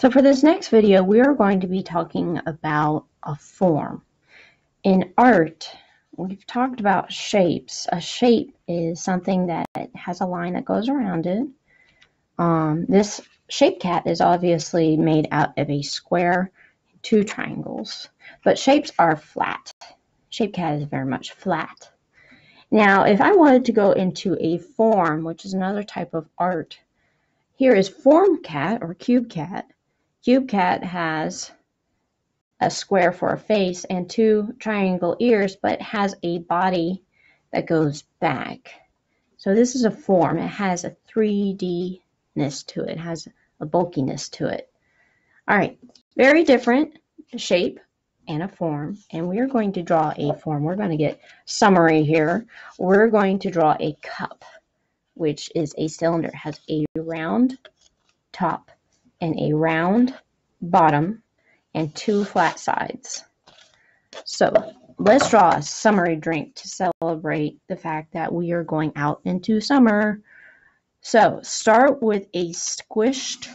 So for this next video, we are going to be talking about a form. In art, we've talked about shapes. A shape is something that has a line that goes around it. Um, this shape cat is obviously made out of a square two triangles, but shapes are flat. Shape cat is very much flat. Now, if I wanted to go into a form, which is another type of art, here is form cat or cube cat. Cube cat has a square for a face and two triangle ears, but has a body that goes back. So this is a form. It has a 3D-ness to it. It has a bulkiness to it. All right, very different shape and a form. And we're going to draw a form. We're going to get summary here. We're going to draw a cup, which is a cylinder. It has a round top and a round bottom and two flat sides. So let's draw a summery drink to celebrate the fact that we are going out into summer. So start with a squished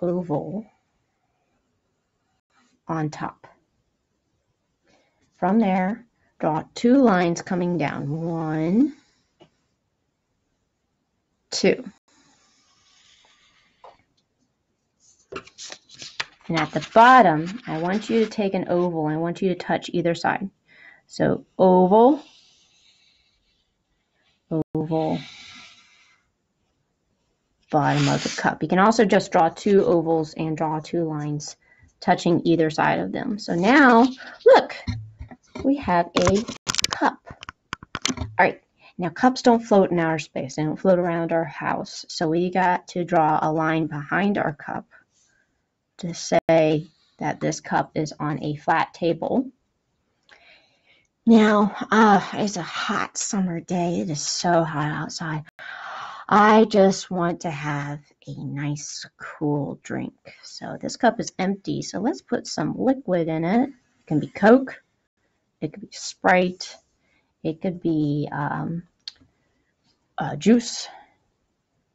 oval on top. From there, draw two lines coming down. One, two. And at the bottom, I want you to take an oval. I want you to touch either side. So oval, oval, bottom of the cup. You can also just draw two ovals and draw two lines touching either side of them. So now, look, we have a cup. All right, now cups don't float in outer space. They don't float around our house. So we got to draw a line behind our cup to say that this cup is on a flat table. Now, uh, it's a hot summer day. It is so hot outside. I just want to have a nice cool drink. So this cup is empty, so let's put some liquid in it. It can be Coke, it could be Sprite, it could be um, uh, juice,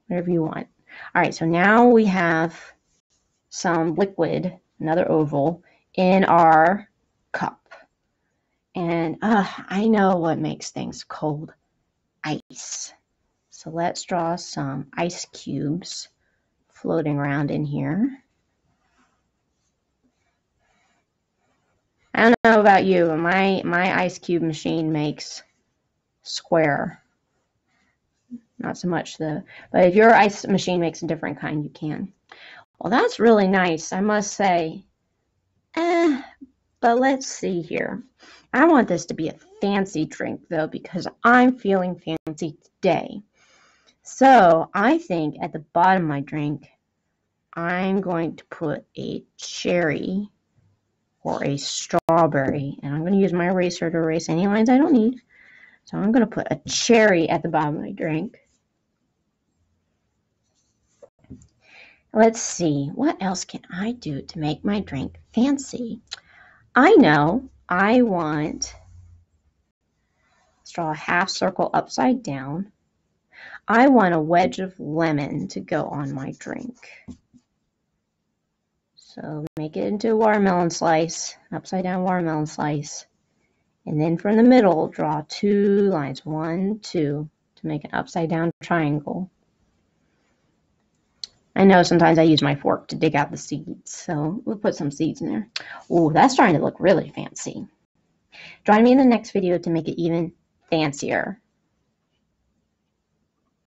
whatever you want. All right, so now we have some liquid, another oval, in our cup. And uh, I know what makes things cold ice. So let's draw some ice cubes floating around in here. I don't know about you, but my, my ice cube machine makes square. Not so much the, but if your ice machine makes a different kind, you can. Well, that's really nice, I must say. Eh, but let's see here. I want this to be a fancy drink, though, because I'm feeling fancy today. So I think at the bottom of my drink, I'm going to put a cherry or a strawberry. And I'm going to use my eraser to erase any lines I don't need. So I'm going to put a cherry at the bottom of my drink. Let's see, what else can I do to make my drink fancy? I know I want, draw a half circle upside down I want a wedge of lemon to go on my drink. So make it into a watermelon slice, upside down watermelon slice. And then from the middle, draw two lines, one, two, to make an upside down triangle. I know sometimes I use my fork to dig out the seeds, so we'll put some seeds in there. Oh, that's starting to look really fancy. Join me in the next video to make it even fancier.